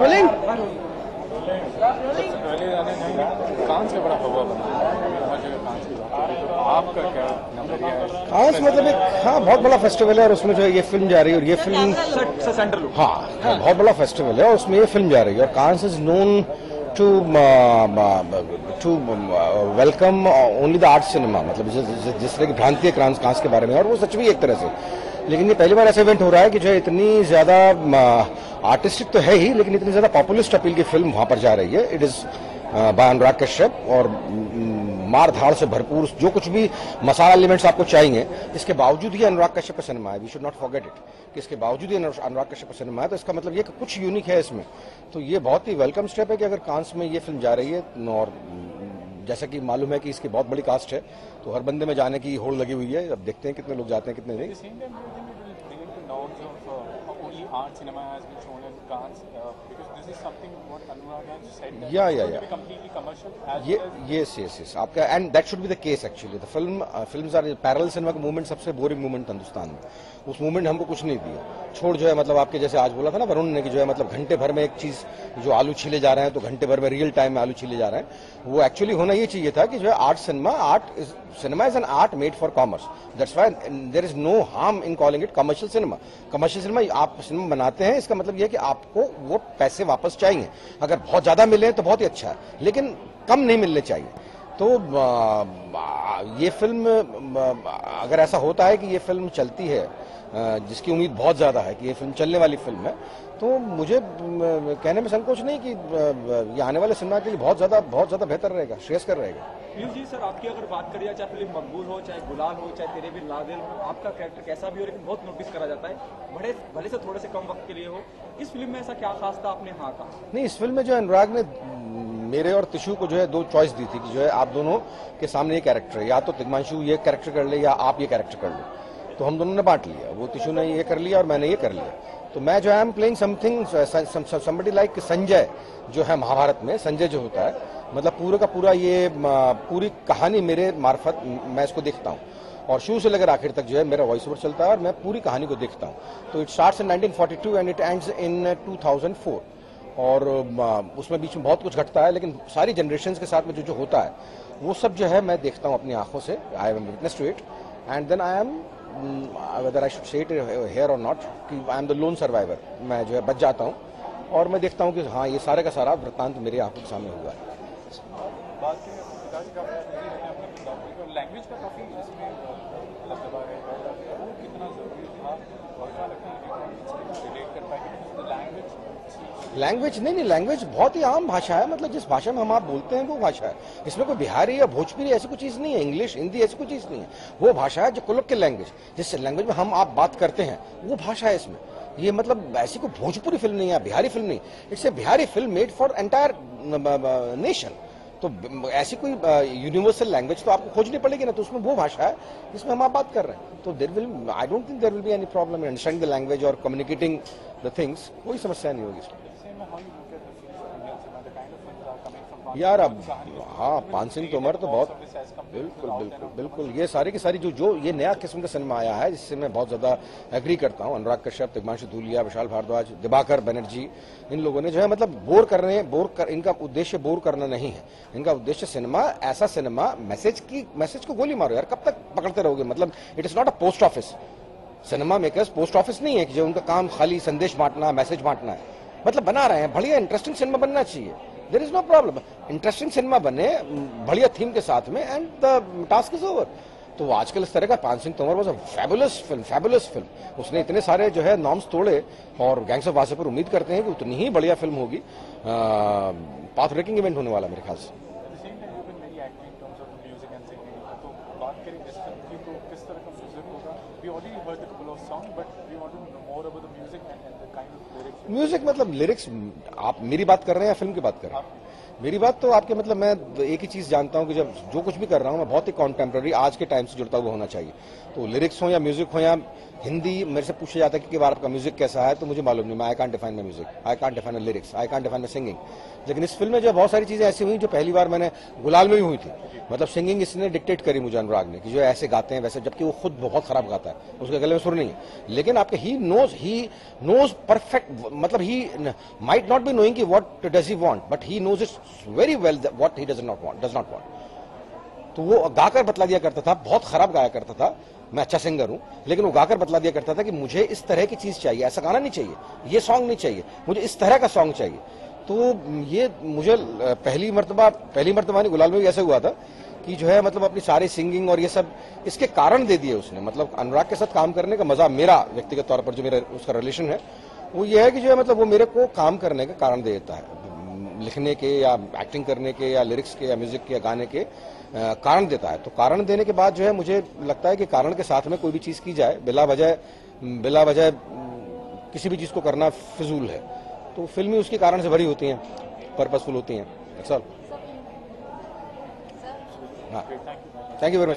Rolling कांच का बड़ा हवा बना हर जगह कांच की बात हो रही है। तो आपका क्या नज़रिया है मतलब एक हाँ बहुत बड़ा फेस्टिवल है और उसमें जो है ये फ़िल्म जा रही है और ये फ़िल्म सेंट्रल हाँ हाँ, बहुत बड़ा फेस्टिवल है और उसमें ये फ़िल्म जा रही है और Cannes is known to to welcome only the art cinema मतलब जिस तरह की भ्रांति क्रांस कांस के बारे में और वो सच भी एक तरह से। लेकिन ये पहली बार ऐसा इवेंट हो रहा है कि जो इतनी ज़्यादा आर्टिस्टिक तो है ही लेकिन इतनी ज़्यादा पॉपुलिस्ट अपील की फ़िल्म वहाँ पर जा रही है। It is by Anurag Kashyap और म, मार धाड़ से भरपूर जो कुछ भी मसाला एलिमेंट्स आपको चाहिए, इसके बावजूद ही अनुराग कश्यप का सिनेमा है। We should not forget it कि इसके बावजूद ही अनुराग कश्यप का सिनेमा है तो इसका मतलब ये कुछ यूनिक है इसमें। तो ये बहुत ही वेलकम स्टेप है कि अगर कांस में ये फ़िल्म जा रही है और जैसा कि मालूम है कि इसकी बहुत बड़ी कास्ट है तो हर बंदे में जाने की होड़ लगी हुई है। अब देखते हैं कितने लोग जाते हैं, कितने नहीं। Uh, only art cinema has been shown in Cannes? Uh, because this is something what Anurag has said. That Yeah, yeah, yeah. be completely commercial as ये well as yes yes yes आपका and that should be the case actually the film films are parallel cinema का movement सबसे boring movement था हिंदुस्तान में उस movement हमको कुछ नहीं दिया छोड़ जो है मतलब आपके जैसे आज बोला था ना वरुण ने कि जो है मतलब घंटे भर में एक चीज़ जो आलू छीले जा रहे हैं तो घंटे भर में रियल टाइम में आलू छीले जा रहे हैं वो एक्चुअली होना ये चाहिए था कि जो है art cinema art cinema is an art made for commerce that's why there is no harm in calling it commercial cinema commercial cinema आप सिनेमा बनाते हैं इसका मतलब ये है कि वो पैसे वापस चाहिए। अगर बहुत ज़्यादा मिले तो बहुत ही अच्छा है लेकिन कम नहीं मिलने चाहिए। तो ये फ़िल्म अगर ऐसा होता है कि ये फ़िल्म चलती है जिसकी उम्मीद बहुत ज़्यादा है कि ये फ़िल्म चलने वाली फ़िल्म है तो मुझे कहने में संकोच नहीं कि ये आने वाले सिनेमा के लिए बहुत ज़्यादा बहुत ज़्यादा बेहतर रहेगा श्रेयस्कर रहेगा। पीयूष जी सर आपकी अगर बात करिए चाहे फ़िल्म मकबूल हो चाहे गुलाल हो चाहे तेरे भी नादिल हो आपका कैरेक्टर कैसा भी हो लेकिन बहुत नोटिस करा जाता है। बड़े भले से थोड़े से कम वक्त के लिए हो इस फ़िल्म में ऐसा क्या खास था आपने? हाँ कहा। नहीं इस फ़िल्म में जो अनुराग ने मेरे और तिशु को जो है दो चॉइस दी थी कि जो है आप दोनों के सामने ये कैरेक्टर है या तो तिग्मांशु ये कैरेक्टर कर ले या आप ये कैरेक्टर कर लो। तो हम दोनों ने बांट लिया वो तिशु ने ये कर लिया और मैंने ये कर लिया। तो मैं जो I am playing something somebody like Sanjay जो है महाभारत में संजय जो होता है मतलब पूरा का पूरा ये पूरी कहानी मेरे मार्फत मैं इसको देखता हूँ। और शुरू से लेकर आखिर तक जो है मेरा वॉइस ओवर चलता है और मैं पूरी कहानी को देखता हूँ। तो it starts in 1942 and it ends in 2004 और उसमें बीच में बहुत कुछ घटता है, लेकिन सारी जनरेशन के साथ में जो जो होता है, वो सब जो है मैं देखता हूँ अपनी आँखों से। I am witness to it and then I am whether I should set here or not कि I am the lone survivor मैं जो है बच जाता हूँ। और मैं देखता हूँ कि हाँ ये सारे का सारा वृत्तांत मेरे आँखों के सामने हुआ है मतलब दबा है वो कितना ज़रूरी था और क्या लगता है कि रिलेट कर पाएँगे लैंग्वेज नहीं नहीं लैंग्वेज बहुत ही आम भाषा है। मतलब जिस भाषा में हम आप बोलते हैं, वो भाषा है। इसमें कोई बिहारी या भोजपुरी ऐसी कोई चीज़ नहीं है, इंग्लिश, हिंदी ऐसी कोई चीज़ नहीं है। वो भाषा है जो कुलक के लैंग्वेज जिस लैंग्वेज में हम आप बात करते हैं, वो भाषा है इसमें। ये मतलब ऐसी कोई भोजपुरी फ़िल्म नहीं है बिहारी फ़िल्म नहीं। It's a Bihari film made for entire nation तो ऐसी कोई यूनिवर्सल लैंग्वेज तो आपको खोजनी पड़ेगी ना तो उसमें वो भाषा है, जिसमें हम आप बात कर रहे हैं तो there will I don't think there will be any problem in understand the language और कम्युनिकेटिंग द थिंग्स कोई समस्या नहीं होगी इसमें. यार, अब हाँ पान सिंह तोमर तो बहुत बिल्कुल बिल्कुल बिल्कुल। ये सारी की सारी जो जो ये नया किस्म का सिनेमा आया है जिससे मैं बहुत ज़्यादा एग्री करता हूँ। अनुराग कश्यप तिग्मांशु धूलिया विशाल भारद्वाज दिबाकर बनर्जी इन लोगों ने जो है मतलब बोर कर रहे हैं बोर कर इनका उद्देश्य बोर करना नहीं है। इनका उद्देश्य सिनेमा ऐसा सिनेमा मैसेज की मैसेज को गोली मारो यार कब तक पकड़ते रहोगे? मतलब it is not a post office cinema makers post office नहीं है कि जो उनका काम खाली संदेश बांटना मैसेज बांटना है। मतलब बना रहे हैं बढ़िया इंटरेस्टिंग सिनेमा बनना चाहिए। There is no problem interesting cinema बने, बढ़िया थीम के साथ में and the task is over तो आजकल इस तरह का Paan Singh Tomar was a fabulous film fabulous film उसने इतने सारे जो है नॉर्म्स तोड़े, और गैंग्स ऑफ़ वासेपुर उम्मीद करते हैं कि उतनी ही बढ़िया फ़िल्म होगी। पाथ ब्रेकिंग इवेंट होने वाला मेरे ख्याल से। बात करें to kis tarah ka music music We already heard the couple of song but we want to know more about the music and, and the kind of lyrics. music मतलब lyrics आप मेरी बात कर रहे हैं या फ़िल्म की बात कर रहे हैं मेरी बात तो आपके मतलब मैं एक ही चीज़ जानता हूँ कि जब जो कुछ भी कर रहा हूँ मैं बहुत ही कॉन्टेम्प्रेरी आज के टाइम से जुड़ता हुआ होना चाहिए तो लिरिक्स हो या म्यूज़िक हो या हिंदी मेरे से पूछा जाता है कि बार आपका म्यूज़िक कैसा है तो मुझे मालूम नहीं, मैं I can't define my music I can't define lyrics I can't define my singing लेकिन इस फ़िल्म में जो बहुत सारी चीज़ें ऐसी हुई जो पहली बार मैंने गुलाल में भी हुई थी। मतलब सिंगिंग इसने डिक्टेट करी मुझे अनुराग ने, कि जो ऐसे गाते हैं, वैसे, जबकि वो खुद बहुत खराब गाता है, उसके गले में सुर नहीं है। लेकिन आपके he knows he knows perfect मतलब he might not be knowing कि what does he want but he knows it very well what he does not want does not want तो वो गाकर बतला दिया करता था, बहुत खराब गाया करता था। मैं अच्छा सिंगर हूँ, लेकिन वो गाकर बतला दिया करता था कि मुझे इस तरह की चीज़ चाहिए, ऐसा गाना नहीं चाहिए, ये सॉन्ग नहीं चाहिए, मुझे इस तरह का सॉन्ग चाहिए। तो ये मुझे पहली मरतबा पहली मरतबा नहीं, गुलाल में भी ऐसे हुआ था कि जो है मतलब अपनी सारी सिंगिंग और ये सब, इसके कारण दे दिए उसने। मतलब अनुराग के साथ काम करने का मज़ा मेरा व्यक्तिगत तौर पर जो मेरा, उसका रिलेशन है, वो ये है कि जो है मतलब वो मेरे को काम करने का कारण दे देता है। लिखने के या एक्टिंग करने के या लिरिक्स के या म्यूज़िक के या गाने के कारण देता है। तो कारण देने के बाद जो है मुझे लगता है कि कारण के साथ में कोई भी चीज़ की जाए बिला वजह बिला वजह किसी भी चीज़ को करना फिजूल है। तो फ़िल्में उसके कारण से भरी होती हैं पर्पजफुल होती हैं। हाँ। Thank you very much